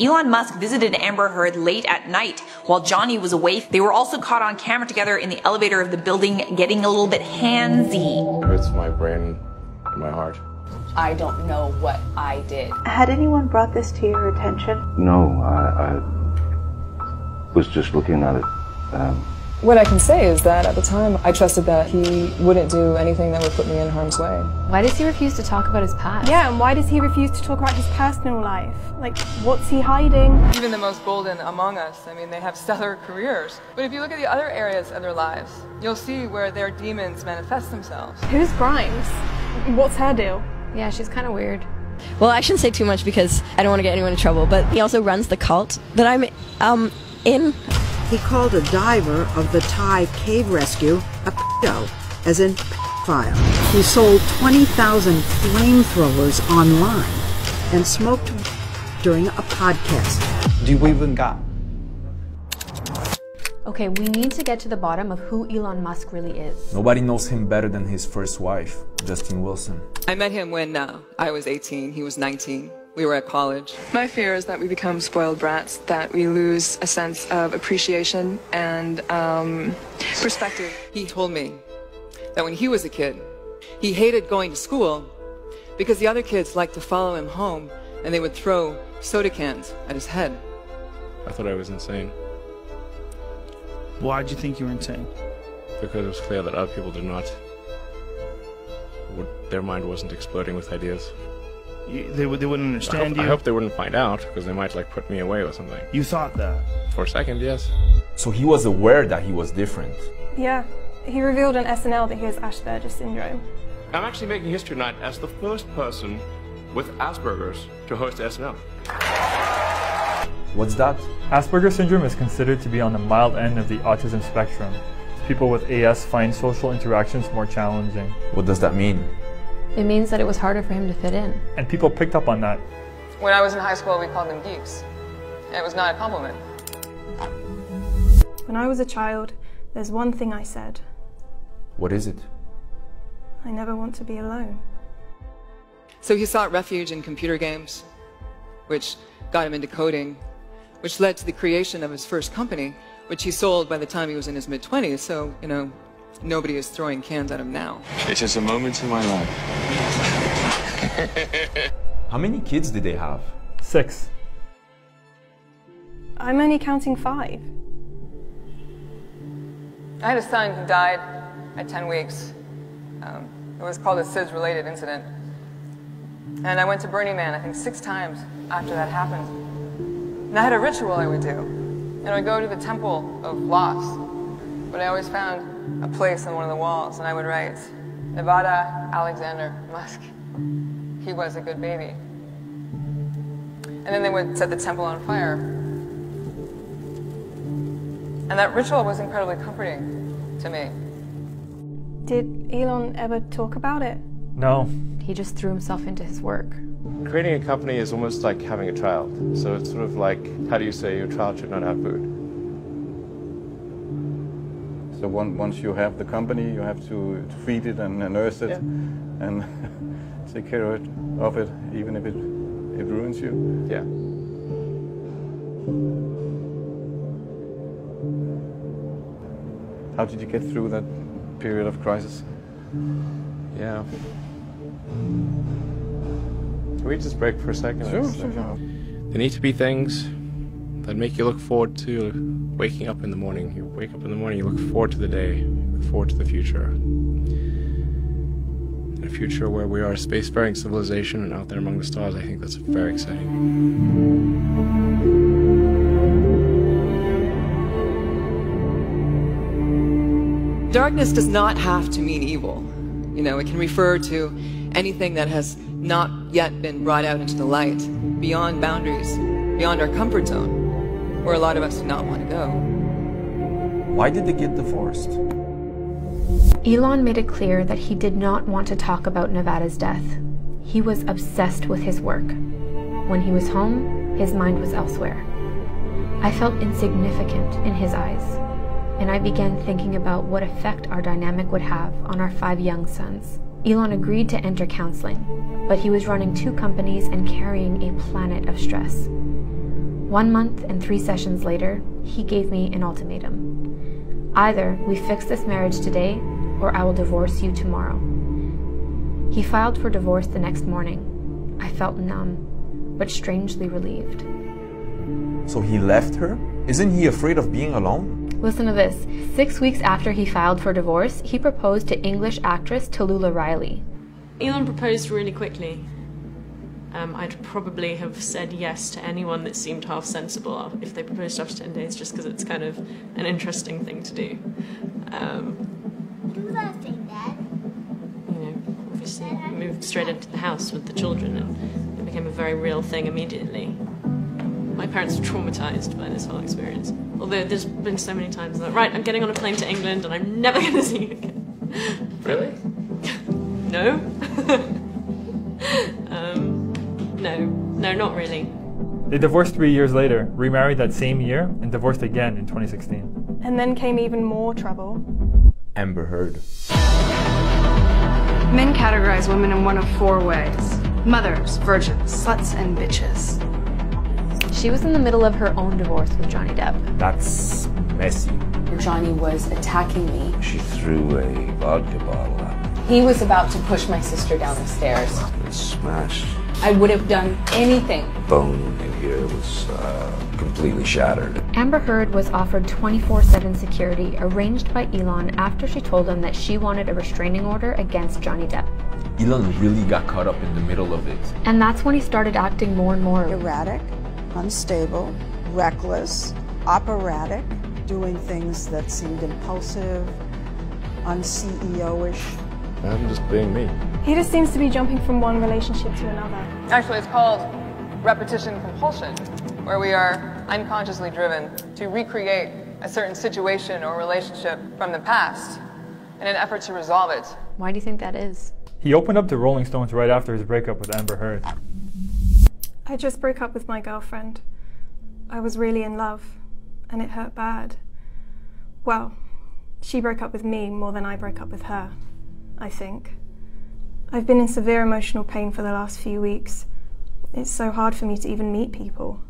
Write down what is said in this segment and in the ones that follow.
Elon Musk visited Amber Heard late at night while Johnny was away. They were also caught on camera together in the elevator of the building getting a little bit handsy. Hurts my brain and my heart. I don't know what I did. Had anyone brought this to your attention? No, I, I was just looking at it. Um, what I can say is that at the time I trusted that he wouldn't do anything that would put me in harm's way. Why does he refuse to talk about his past? Yeah, and why does he refuse to talk about his personal life? Like, what's he hiding? Even the most golden among us, I mean, they have stellar careers. But if you look at the other areas of their lives, you'll see where their demons manifest themselves. Who's Grimes? What's her deal? Yeah, she's kind of weird. Well, I shouldn't say too much because I don't want to get anyone in trouble, but he also runs the cult that I'm um, in. He called a diver of the Thai cave rescue a pedo, as in file. He sold 20,000 flamethrowers online and smoked during a podcast. Do we even got? Okay, we need to get to the bottom of who Elon Musk really is. Nobody knows him better than his first wife, Justine Wilson. I met him when uh, I was 18, he was 19. We were at college. My fear is that we become spoiled brats, that we lose a sense of appreciation and um, perspective. He told me that when he was a kid, he hated going to school because the other kids liked to follow him home and they would throw soda cans at his head. I thought I was insane. Why did you think you were insane? Because it was clear that other people did not. Their mind wasn't exploding with ideas. You, they, they wouldn't understand I hope, you? I hope they wouldn't find out because they might like put me away or something. You thought that? For a second, yes. So he was aware that he was different. Yeah, he revealed on SNL that he has Asperger's syndrome. I'm actually making history tonight as the first person with Asperger's to host SNL. What's that? Asperger's syndrome is considered to be on the mild end of the autism spectrum. People with AS find social interactions more challenging. What does that mean? It means that it was harder for him to fit in. And people picked up on that. When I was in high school, we called them geeks. And it was not a compliment. When I was a child, there's one thing I said. What is it? I never want to be alone. So he sought refuge in computer games, which got him into coding, which led to the creation of his first company, which he sold by the time he was in his mid 20s. So, you know, nobody is throwing cans at him now. It's just a moment in my life. How many kids did they have? Six. I'm only counting five. I had a son who died at 10 weeks. Um, it was called a SIDS related incident. And I went to Burning Man, I think, six times after that happened. And I had a ritual I would do. And I would go to the Temple of Loss, but I always found a place on one of the walls, and I would write, Nevada Alexander Musk. He was a good baby. And then they would set the temple on fire. And that ritual was incredibly comforting to me. Did Elon ever talk about it? No. He just threw himself into his work. Creating a company is almost like having a child. So it's sort of like, how do you say your child should not have food? So one, once you have the company, you have to feed it and nurse it, Yeah. and take care of it, of it, even if it it ruins you. Yeah. How did you get through that period of crisis? Yeah. Can we just break for a second? Sure, sure, sure. There need to be things that make you look forward to waking up in the morning. You wake up in the morning, you look forward to the day, look forward to the future. In a future where we are a spacefaring civilization and out there among the stars, I think that's very exciting. Darkness does not have to mean evil. You know, it can refer to anything that has not yet been brought out into the light, beyond boundaries, beyond our comfort zone, where a lot of us do not want to go. Why did they get divorced? Elon made it clear that he did not want to talk about Nevada's death. He was obsessed with his work. When he was home, his mind was elsewhere. I felt insignificant in his eyes, and I began thinking about what effect our dynamic would have on our five young sons. Elon agreed to enter counseling, but he was running two companies and carrying a planet of stress. One month and three sessions later, he gave me an ultimatum. Either we fix this marriage today, or I will divorce you tomorrow. He filed for divorce the next morning. I felt numb, but strangely relieved. So he left her? Isn't he afraid of being alone? Listen to this. Six weeks after he filed for divorce, he proposed to English actress Tallulah Riley. Elon proposed really quickly. Um, I'd probably have said yes to anyone that seemed half sensible if they proposed after 10 days, just because it's kind of an interesting thing to do. Um, Do that thing, Dad. you know, obviously moved straight into the house with the children and it became a very real thing immediately. My parents were traumatized by this whole experience. Although there's been so many times that, right, I'm getting on a plane to England and I'm never going to see you again. Really? no. no, not really. They divorced three years later, remarried that same year, and divorced again in 2016. And then came even more trouble. Amber Heard. Men categorize women in one of four ways mothers, virgins, sluts, and bitches. She was in the middle of her own divorce with Johnny Depp. That's messy. Johnny was attacking me. She threw a vodka bottle at me. He was about to push my sister down the stairs. It smashed. I would have done anything. Bone in here was uh, completely shattered. Amber Heard was offered 24 7 security arranged by Elon after she told him that she wanted a restraining order against Johnny Depp. Elon really got caught up in the middle of it. And that's when he started acting more and more erratic, unstable, reckless, operatic, doing things that seemed impulsive, un-CEO-ish. I'm just being me. He just seems to be jumping from one relationship to another. Actually, it's called repetition compulsion, where we are unconsciously driven to recreate a certain situation or relationship from the past in an effort to resolve it. Why do you think that is? He opened up to Rolling Stones right after his breakup with Amber Heard. I just broke up with my girlfriend. I was really in love, and it hurt bad. Well, she broke up with me more than I broke up with her, I think. I've been in severe emotional pain for the last few weeks. It's so hard for me to even meet people.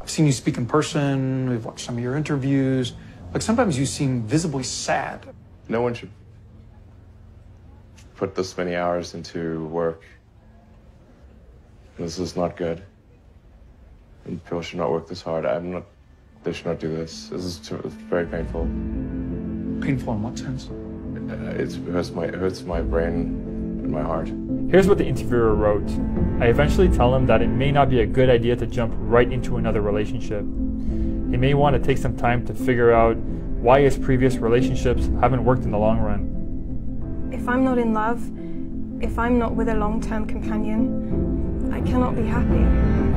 I've seen you speak in person, we've watched some of your interviews. Like sometimes you seem visibly sad. No one should put this many hours into work. This is not good. And people should not work this hard. I'm not. They should not do this. This is too, it's very painful. Painful in what sense? Uh, It hurts my it hurts my brain and my heart. Here's what the interviewer wrote I eventually tell him that it may not be a good idea to jump right into another relationship. He may want to take some time to figure out why his previous relationships haven't worked in the long run. If I'm not in love, if I'm not with a long term companion, I cannot be happy.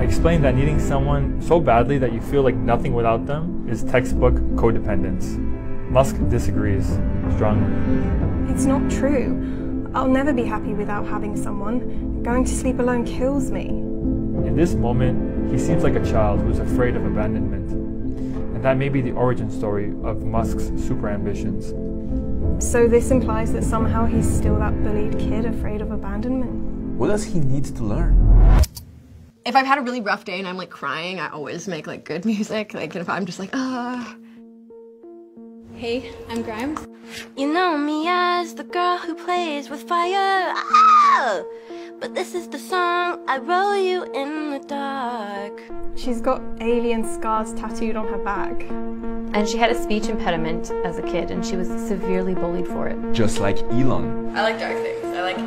I explained that needing someone so badly that you feel like nothing without them is textbook codependence. Musk disagrees strongly. It's not true. I'll never be happy without having someone. Going to sleep alone kills me. In this moment, he seems like a child who's afraid of abandonment. And that may be the origin story of Musk's super ambitions. So this implies that somehow he's still that bullied kid afraid of abandonment. What does he need to learn? If I've had a really rough day and I'm like crying, I always make like good music. Like if I'm just like, ah. Hey, I'm Grimes. You know me as the girl who plays with fire. Ah! But this is the song I roll you in the dark. She's got alien scars tattooed on her back. And she had a speech impediment as a kid, and she was severely bullied for it. Just like Elon. I like dark things. I like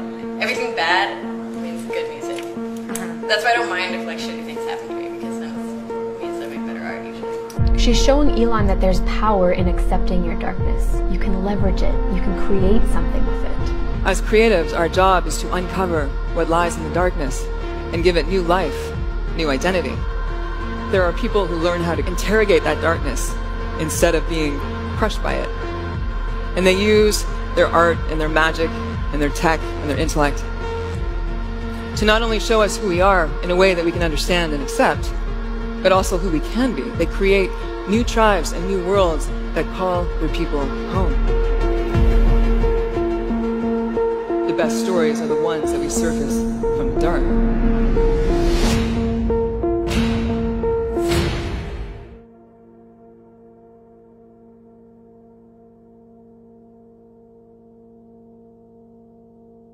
everything bad means good music. That's why I don't mind if like shitty things happen She's showing Elon that there's power in accepting your darkness. You can leverage it, you can create something with it. As creatives, our job is to uncover what lies in the darkness and give it new life, new identity. There are people who learn how to interrogate that darkness instead of being crushed by it. And they use their art and their magic and their tech and their intellect to not only show us who we are in a way that we can understand and accept, but also who we can be. They create new tribes and new worlds that call their people home. The best stories are the ones that we surface from the dark.